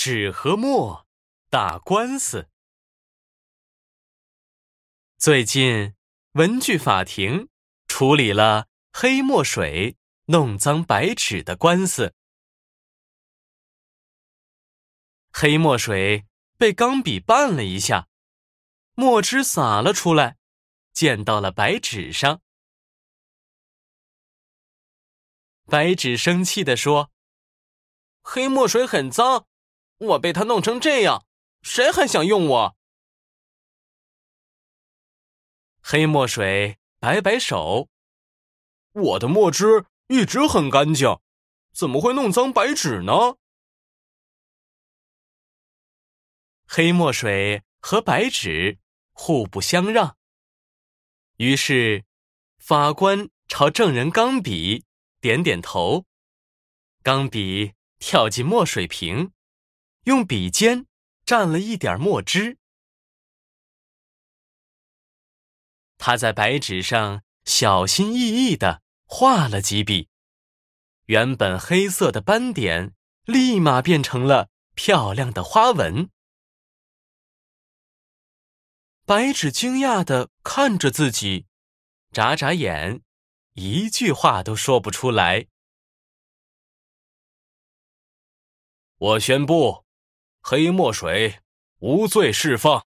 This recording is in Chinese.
纸和墨打官司。最近，文具法庭处理了黑墨水弄脏白纸的官司。黑墨水被钢笔绊了一下，墨汁洒了出来，溅到了白纸上。白纸生气地说：“黑墨水很脏，我被他弄成这样，谁还想用我？”黑墨水摆摆手：“我的墨汁一直很干净，怎么会弄脏白纸呢？”黑墨水和白纸互不相让，于是法官朝证人钢笔点点头，钢笔跳进墨水瓶，用笔尖蘸了一点墨汁。他在白纸上小心翼翼地画了几笔，原本黑色的斑点立马变成了漂亮的花纹。白纸惊讶地看着自己，眨眨眼，一句话都说不出来。我宣布，黑墨水无罪释放。